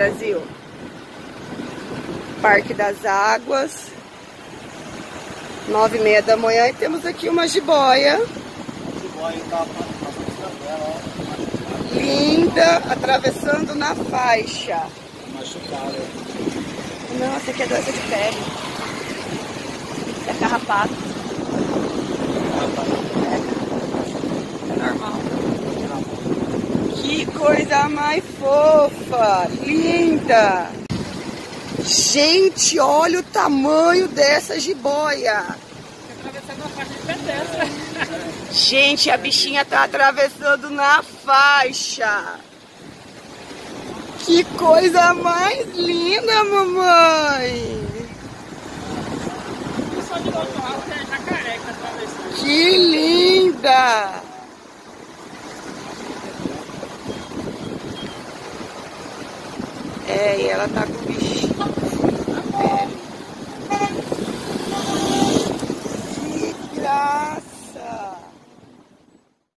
Brasil. Parque das Águas. Nove e meia da manhã e temos aqui uma jiboia. Linda, atravessando na faixa. Não, essa aqui é doença de pele. É carrapato. É, é normal. Que coisa mais fofa, linda. Gente, olha o tamanho dessa jiboia. Gente, a bichinha tá atravessando na faixa. Que coisa mais linda, mamãe. Que linda. É, e ela tá com o bichinho.